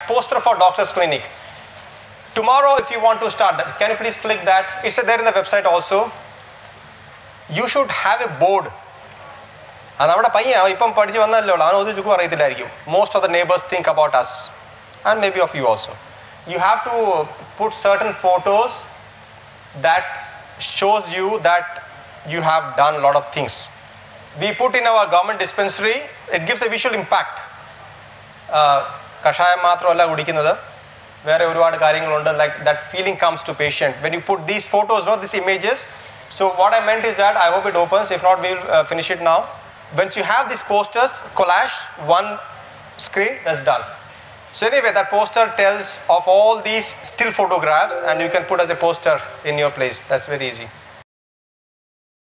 poster for doctor's clinic. Tomorrow, if you want to start that, can you please click that? It's there in the website also. You should have a board. അത് നമ്മുടെ പയ്യൻ അവൻ ഇപ്പം പഠിച്ച് വന്നല്ലേ ഉള്ളൂ അവൻ ഒരു ചുക്കും അറിയത്തില്ലായിരിക്കും most of the neighbours think about us and may be of you also you have to put certain photos that shows you that you have done a lot of things. We put in our government dispensary, it gives a visual impact. കഷായം മാത്രമല്ല കുടിക്കുന്നത് വേറെ ഒരുപാട് കാര്യങ്ങളുണ്ട് like that feeling comes to patient when you put these photos no this images so what I meant is that I hope it opens if not will finish it now vents you have these posters കൊലാഷ് one screen that's done so anyway that poster tells of all these still photographs and you can put as a poster in your place that's very easy